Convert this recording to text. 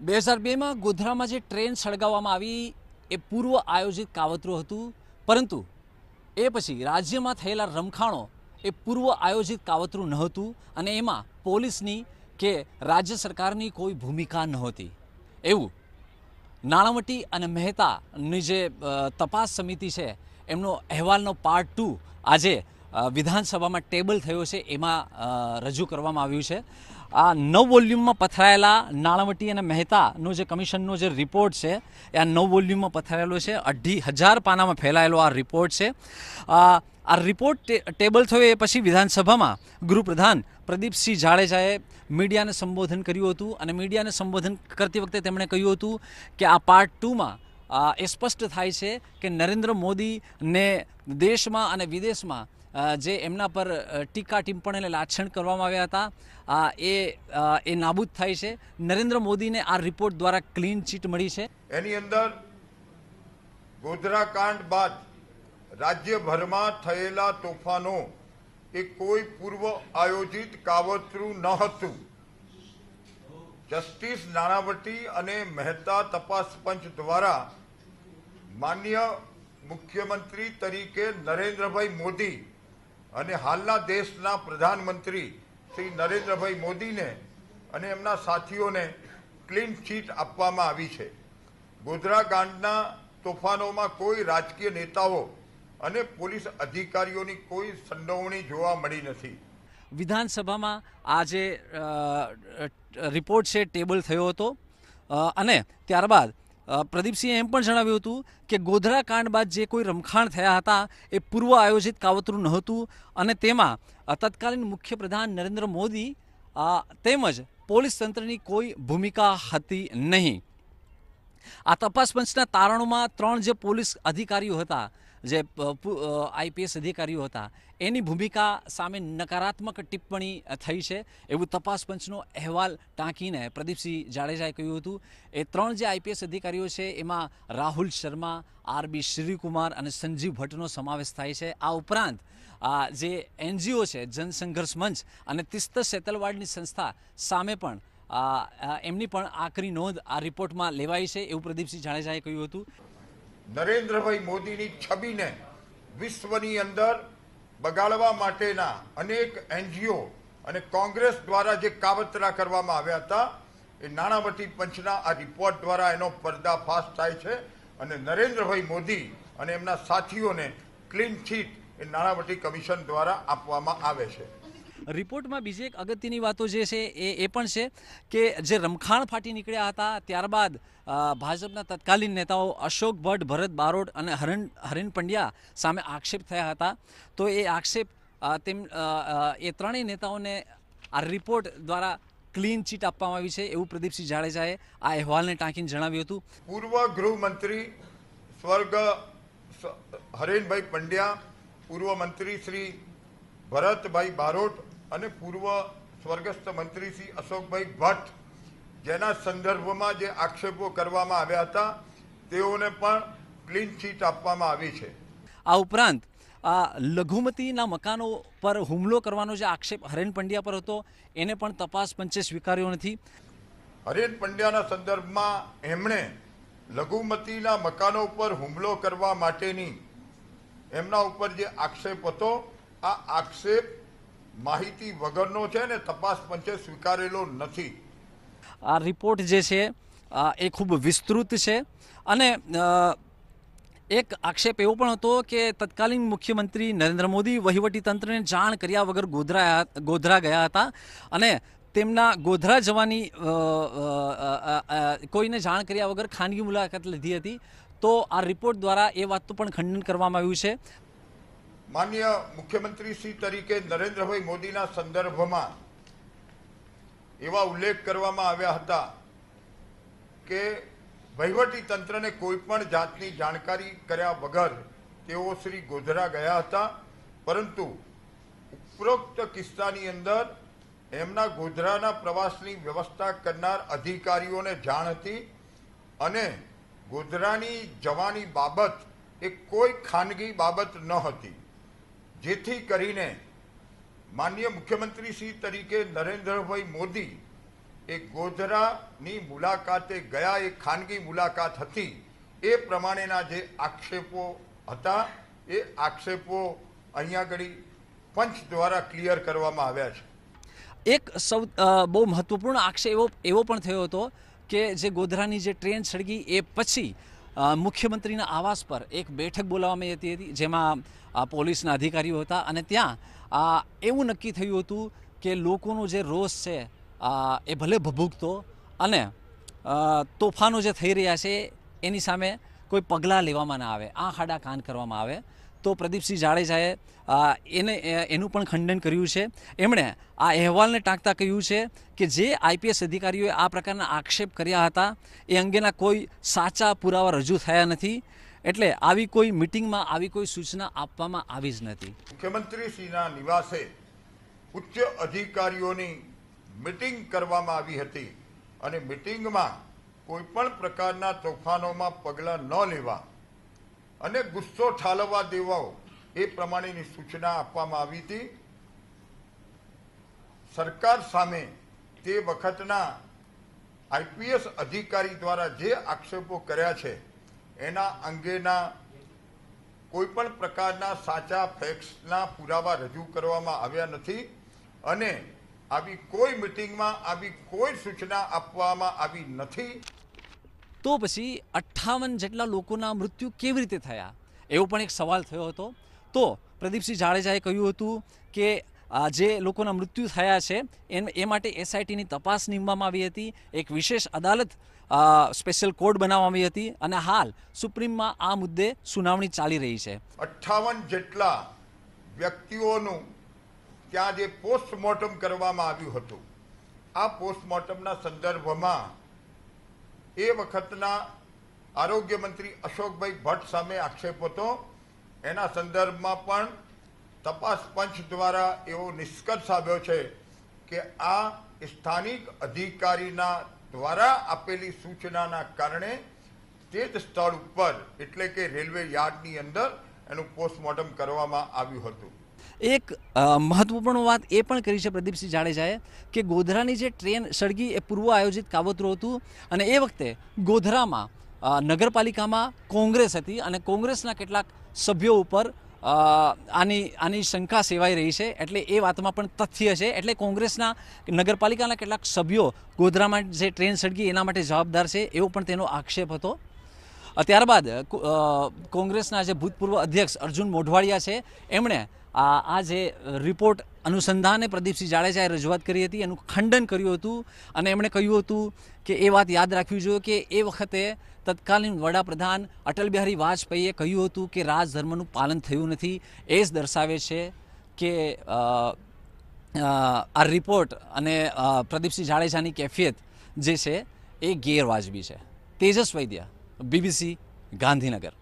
બે હજાર બેમાં ગોધરામાં જે ટ્રેન સળગાવવામાં આવી એ પૂર્વ આયોજિત કાવતરું હતું. પરંતુ એ પછી રાજ્યમાં થયેલા રમખાણો એ પૂર્વ આયોજિત કાવતરું નહોતું અને એમાં પોલીસની કે રાજ્ય સરકારની કોઈ ભૂમિકા નહોતી. એવું નાણાવટી અને મહેતાની જે તપાસ સમિતિ છે, એમનો અહેવાલનો પાર્ટ ટુ આજે વિધાનસભામાં ટેબલ થયો છે, એમાં રજૂ કરવામાં આવ્યું છે. આ નવ વોલ્યુમમાં પથરાયેલા નાણાવટી અને મહેતાનો જે કમિશનનો જે રિપોર્ટ છે, એ આ નવ વોલ્યુમમાં પથરાયેલો છે. અઢી હજાર પાનામાં ફેલાયેલો આ રિપોર્ટ છે. આ રિપોર્ટ ટેબલ થયો એ પછી વિધાનસભામાં ગૃહપ્રધાન પ્રદીપસિંહ જાડેજાએ મીડિયાને સંબોધન કર્યું હતું અને મીડિયાને સંબોધન કરતી વખતે તેમણે કહ્યું હતું કે આ પાર્ટ ટુમાં એ સ્પષ્ટ થાય છે કે નરેન્દ્ર મોદીને દેશમાં અને વિદેશમાં જે એમના પર ટીકા ટિપ્પણી અને લાછણ કરવામાં આવ્યા હતા. એ એ નાબૂદ થાય છે. નરેન્દ્ર મોદીને આ રિપોર્ટ દ્વારા ક્લીન ચીટ મળી છે. એની અંદર ગોધરા કાંડ બાદ રાજ્યભરમાં થયેલા તોફાનો એ કોઈ પૂર્વ આયોજિત કાવતરું ન હતું. જસ્ટિસ નાણાવટી અને મહેતા તપાસ પંચ દ્વારા માન્ય મુખ્યમંત્રી તરીકે નરેન્દ્રભાઈ મોદી અને હાલના દેશના પ્રધાનમંત્રી શ્રી નરેન્દ્રભાઈ મોદીને અને એમના સાથીઓને ક્લીન ચીટ આપવામાં આવી છે. ગોધરા ગાંડના તોફાનોમાં કોઈ રાજકીય નેતાઓ અને પોલીસ અધિકારીઓની કોઈ સંડોવણી જોવા મળી નથી. વિધાનસભામાં આજે રિપોર્ટ છે, ટેબલ થયો હતો. અને ત્યારબાદ પ્રદીપસિંહે એમ પણ જણાવ્યું હતું કે ગોધરા કાંડ બાદ જે કોઈ રમખાણ થયા હતા એ પૂર્વ આયોજિત કાવતરું નહોતું અને તેમાં તત્કાલીન મુખ્યપ્રધાન નરેન્દ્ર મોદી તેમજ પોલીસ તંત્રની કોઈ ભૂમિકા હતી નહીં. આ તપાસ પંચના તારણોમાં ત્રણ જે પોલીસ અધિકારીઓ હતા, જે આઈપીએસ અધિકારીઓ હતા, એની ભૂમિકા સામે નકારાત્મક ટિપ્પણી થઈ છે. એવું તપાસ પંચનો અહેવાલ ટાંકીને પ્રદીપસિંહ જાડેજાએ કહ્યું હતું. એ ત્રણ જે આઈપીએસ અધિકારીઓ છે, એમાં રાહુલ શર્મા આરબી શ્રીકુમાર અને સંજીવ ભટ્ટનો સમાવેશ થાય છે. આ ઉપરાંત જે એનજીઓ છે, જનસંઘર્ષ મંચ અને તિસ્ત સેતલવાડની સંસ્થા સામે પણ એમની પણ આકરી નોંધ આ રિપોર્ટમાં લેવાઈ છે એવું પ્રદીપસિંહ જાડેજાએ કહ્યું હતું. નરેન્દ્રભાઈ મોદીની છબીને વિશ્વની અંદર બગાડવા માટેના અનેક એનજીઓ અને કોંગ્રેસ દ્વારા જે કાવતરા કરવામાં આવ્યા હતા, એ નાણાવટી પંચના આ રિપોર્ટ દ્વારા એનો પર્દાફાશ થાય છે અને નરેન્દ્રભાઈ મોદી અને એમના સાથીઓને ક્લીન ચીટ એ નાણાવટી કમિશન દ્વારા આપવામાં આવે છે. રિપોર્ટમાં બીજી એક અગત્યની વાતો જે છે એ એ પણ છે કે જે રમખાણ ફાટી નીકળ્યા હતા, ત્યારબાદ ભાજપના તત્કાલીન નેતાઓ અશોક ભટ્ટ, ભરત બારોટ અને હરણ, હરેન પંડ્યા સામે આક્ષેપ થયા હતા. તો એ આક્ષેપ તેમ એ ત્રણેય નેતાઓને આ રિપોર્ટ દ્વારા ક્લીન ચીટ આપવામાં આવી છે એવું પ્રદીપસિંહ જાડેજાએ આ અહેવાલને ટાંકીને જણાવ્યું હતું. પૂર્વ ગૃહમંત્રી સ્વર્ગ હરેનભાઈ પંડ્યા, પૂર્વ મંત્રી શ્રી ભરતભાઈ બારોટ અને પૂર્વ સ્વર્ગસ્થ મંત્રી શ્રી અશોકભાઈ ભટ્ટ જેના સંદર્ભમાં જે આક્ષેપો કરવામાં આવ્યા હતા તેઓને પણ ક્લીન ચીટ આપવામાં આવી છે. આ ઉપરાંત આ લઘુમતીના મકાનો પર હુમલો કરવાનો જે આક્ષેપ હરેન પંડ્યા પર હતો એને પણ તપાસ પંચે સ્વીકાર્યો નથી. હરેન પંડ્યાના સંદર્ભમાં એમણે લઘુમતીના મકાનો ઉપર હુમલો કરવા માટેની એમના ઉપર જે આક્ષેપ હતો આ આક્ષેપ માહિતી વગરનો છે ને તપાસ પંચે સ્વીકારેલો નથી. આ રિપોર્ટ જે છે એ ખૂબ વિસ્તૃત છે અને એક આક્ષેપ એવો પણ હતો કે તત્કાલીન મુખ્યમંત્રી નરેન્દ્ર મોદી વહીવટી તંત્રને જાણ કર્યા વગર ગોધરા ગોધરા ગયા હતા અને તેમના ગોધરા જવાની કોઈને જાણ કર્યા વગર ખાનગી મુલાકાત લીધી હતી. તો આ રિપોર્ટ દ્વારા એ વાતનું પણ ખંડન કરવામાં આવ્યું છે. માન્ય મુખ્યમંત્રી શ્રી તરીકે નરેન્દ્રભાઈ મોદીના સંદર્ભમાં એવા ઉલ્લેખ કરવામાં આવ્યા હતા કે વહીવટી તંત્રને કોઈપણ જાતની જાણકારી કર્યા વગર તેઓ શ્રી ગોધરા ગયા હતા. પરંતુ ઉપરોક્ત કિસ્સાની અંદર એમના ગોધરાના પ્રવાસની વ્યવસ્થા કરનાર અધિકારીઓને જાણ હતી અને ગોધરાની જવાની બાબત એ કોઈ ખાનગી બાબત ન હતી. જેથી કરીને માનનીય મુખ્યમંત્રી શ્રી તરીકે નરેન્દ્રભાઈ મોદી એ ગોધરાની મુલાકાતે ગયા, એ ખાનગી મુલાકાત હતી, એ પ્રમાણેના જે આક્ષેપો હતા, એ આક્ષેપો અહીંયા આગળ પંચ દ્વારા ક્લિયર કરવામાં આવ્યા છે. એક સૌ બહુ મહત્વપૂર્ણ આક્ષેપ એવો એવો પણ થયો હતો કે જે ગોધરાની જે ટ્રેન સળગી એ પછી મુખ્યમંત્રીના આવાસ પર એક બેઠક બોલાવવામાં આવી હતી, જેમાં પોલીસના અધિકારીઓ હતા અને ત્યાં એવું નક્કી થયું હતું કે લોકોનો જે રોષ છે એ ભલે ભભૂકતો અને તોફાનો જે થઈ રહ્યા છે, એની સામે કોઈ પગલાં લેવામાં ના આવે આ હાડા કાન કરવામાં આવે. તો પ્રદીપસિંહ જાડેજાએ એને એનું પણ ખંડન કર્યું છે. એમણે આ અહેવાલને ટાંકતા કહ્યું છે કે જે આઈપીએસ અધિકારીઓએ આ પ્રકારના આક્ષેપ કર્યા હતા, એ અંગેના કોઈ સાચા પુરાવા રજૂ થયા નથી. એટલે આવી કોઈ મિટિંગમાં આવી કોઈ સૂચના આપવામાં આવી જ નથી. મુખ્યમંત્રીશ્રીના નિવાસે ઉચ્ચ અધિકારીઓની મિટિંગ કરવામાં આવી હતી અને મિટિંગમાં કોઈ પણ પ્રકારના તોફાનોમાં પગલાં ન લેવા અને ગુસ્સો ઠાલવવા દેવાઓ. એ પ્રમાણેની સૂચના આપવામાં આવી હતી. સરકાર સામે તે વખતના આઈપીએસ અધિકારી દ્વારા જે આક્ષેપો કર્યા છે, એના અંગેના કોઈપણ પ્રકારના સાચા ફેક્ટ્સના પુરાવા રજૂ કરવામાં આવ્યા નથી અને આવી કોઈ મિટિંગમાં આવી કોઈ સૂચના આપવામાં આવી નથી. તો પછી અઠ્ઠાવન જેટલા લોકોના મૃત્યુ કેવી રીતે થયા? એવો પણ એક સવાલ થયો હતો. તો પ્રદીપસિંહ જાડેજાએ કહ્યું હતું કે જે લોકોના મૃત્યુ થયા છે એ માટે એસઆઈટીની તપાસ નીમવામાં આવી હતી. એક વિશેષ અદાલત સ્પેશિયલ કોર્ટ બનાવવામાં આવી હતી અને હાલ સુપ્રીમમાં આ મુદ્દે સુનાવણી ચાલી રહી છે. અઠ્ઠાવન જેટલા વ્યક્તિઓનું ત્યાં જે પોસ્ટમોર્ટમ કરવામાં આવ્યું હતું, આ પોસ્ટમોર્ટમના સંદર્ભમાં એ વખતના આરોગ્ય મંત્રી અશોકભાઈ ભટ્ટ સામે આક્ષેપ હતો. એના સંદર્ભમાં પણ તપાસ પંચ દ્વારા એવો નિષ્કર્ષ આવ્યો છે કે આ સ્થાનિક અધિકારીના દ્વારા આપેલી સૂચનાના કારણે તે જ સ્થળ ઉપર, એટલે કે રેલવે યાર્ડની અંદર, એનું પોસ્ટમોર્ટમ કરવામાં આવ્યું હતું. એક મહત્વપૂર્ણ વાત એ પણ કરી છે પ્રદીપસિંહ જાડેજાએ કે ગોધરાની જે ટ્રેન સળગી એ પૂર્વ આયોજિત કાવતરું હતું અને એ વખતે ગોધરામાં નગરપાલિકામાં કોંગ્રેસ હતી અને કોંગ્રેસના કેટલાક સભ્યો ઉપર આની આની શંકા સેવાઈ રહી છે એટલે એ વાતમાં પણ તથ્ય છે. એટલે કોંગ્રેસના નગરપાલિકાના કેટલાક સભ્યો ગોધરામાં જે ટ્રેન સળગી એના માટે જવાબદાર છે એવો પણ તેનો આક્ષેપ હતો. ત્યારબાદ કોંગ્રેસના જે ભૂતપૂર્વ અધ્યક્ષ અર્જુન મોઢવાડિયા છે, એમણે આ જે રિપોર્ટ અનુસંધાને પ્રદીપસિંહ જાડેજાએ રજૂઆત કરી હતી, એનું ખંડન કર્યું હતું, અને એમણે કહ્યું હતું કે એ વાત યાદ રાખવી જોઈએ કે એ વખતે તત્કાલીન વડાપ્રધાન અટલ બિહારી વાજપેયીએ કહ્યું હતું કે રાજધર્મનું પાલન થયું નથી. એ જ દર્શાવે છે કે આ રિપોર્ટ અને પ્રદીપસિંહ જાડેજાની કેફિયત જે છે, એ ગેરવાજબી છે. તેજસ વૈદ્ય. બીબીસી ગાંધીનગર.